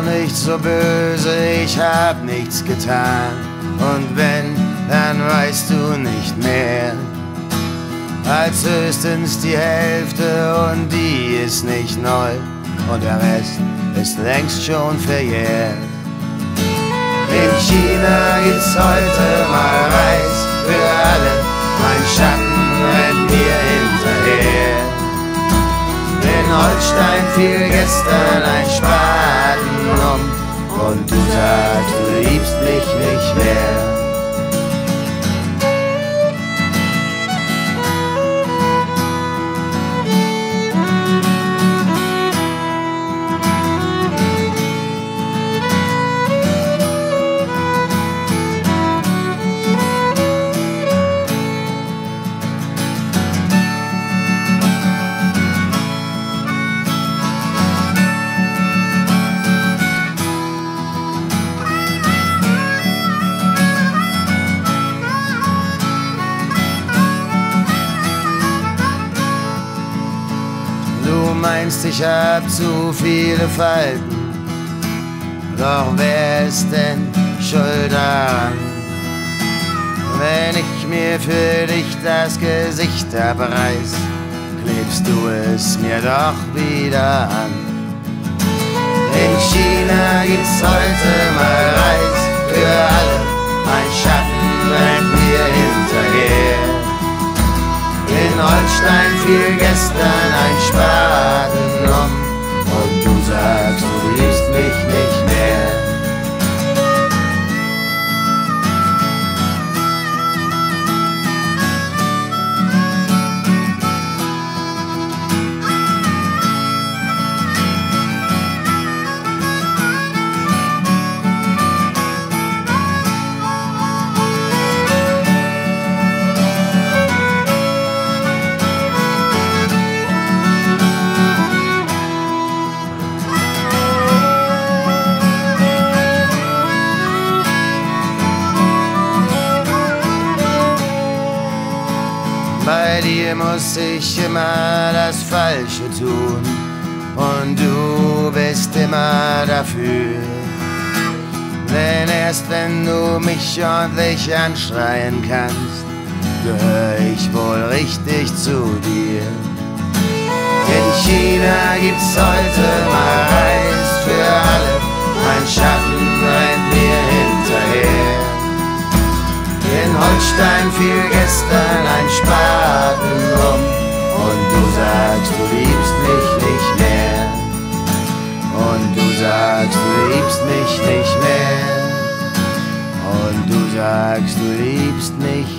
nicht so böse, ich hab nichts getan. Und wenn, dann weißt du nicht mehr. Als höchstens die Hälfte und die ist nicht neu. Und der Rest ist längst schon verjährt. In China gibt's heute mal Reis für alle. Mein Schatten rennt mir hinterher. In Holstein fiel gestern ein um und du sagst, du liebst mich nicht mehr. Meinst, ich hab zu viele Falten. Doch wer ist denn schuld daran? Wenn ich mir für dich das Gesicht abreiß, klebst du es mir doch wieder an. In China gibt's heute mal Reis für alle, mein Schatten rennt mir hinterher. In Holstein fiel Dir muss ich immer das Falsche tun und du bist immer dafür. Denn erst wenn du mich ordentlich anschreien kannst, gehör ich wohl richtig zu dir. In China gibt's heute sagst, du liebst mich nicht mehr. Und du sagst, du liebst mich nicht mehr. Und du sagst, du liebst mich